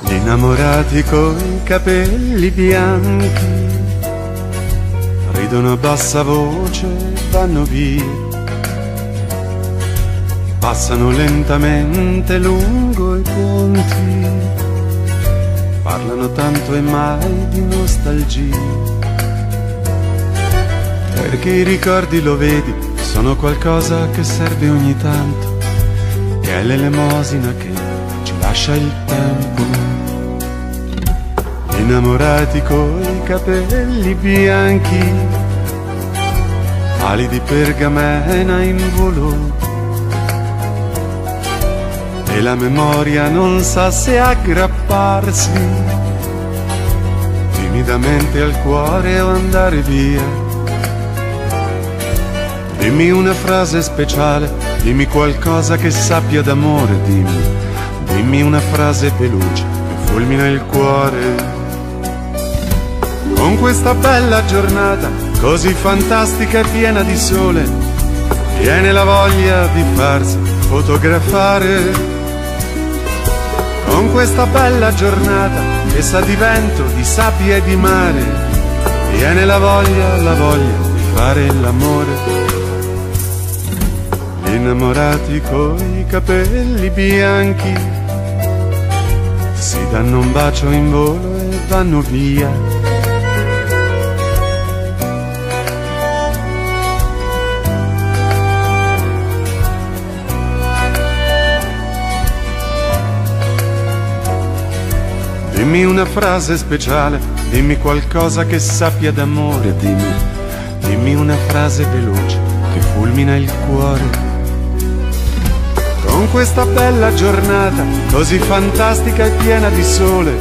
Gli innamorati coi capelli bianchi ridono a bassa voce e vanno via. Passano lentamente lungo i ponti, parlano tanto e mai di nostalgia. Perché i ricordi, lo vedi, sono qualcosa che serve ogni tanto che è l'elemosina che ci lascia il tempo innamorati coi capelli bianchi, ali di pergamena in volo. E la memoria non sa se aggrapparsi timidamente al cuore o andare via. Dimmi una frase speciale, dimmi qualcosa che sappia d'amore, dimmi, dimmi una frase veloce che fulmina il cuore. Con questa bella giornata così fantastica e piena di sole, viene la voglia di farsi fotografare. Con questa bella giornata che sa di vento, di sabbia e di mare, viene la voglia, la voglia di fare l'amore. Innamorati coi capelli bianchi, si danno un bacio in volo e vanno via Dimmi una frase speciale, dimmi qualcosa che sappia d'amore, dimmi, dimmi una frase veloce che fulmina il cuore. Con questa bella giornata così fantastica e piena di sole,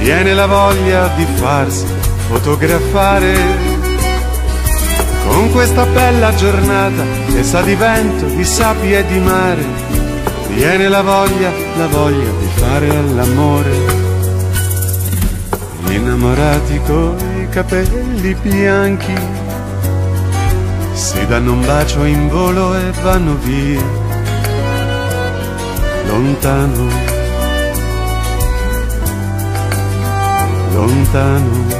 viene la voglia di farsi fotografare. Con questa bella giornata che sa di vento, di sabbia e di mare, viene la voglia, la voglia di fare l'amore innamorati coi capelli bianchi, si danno un bacio in volo e vanno via, lontano, lontano.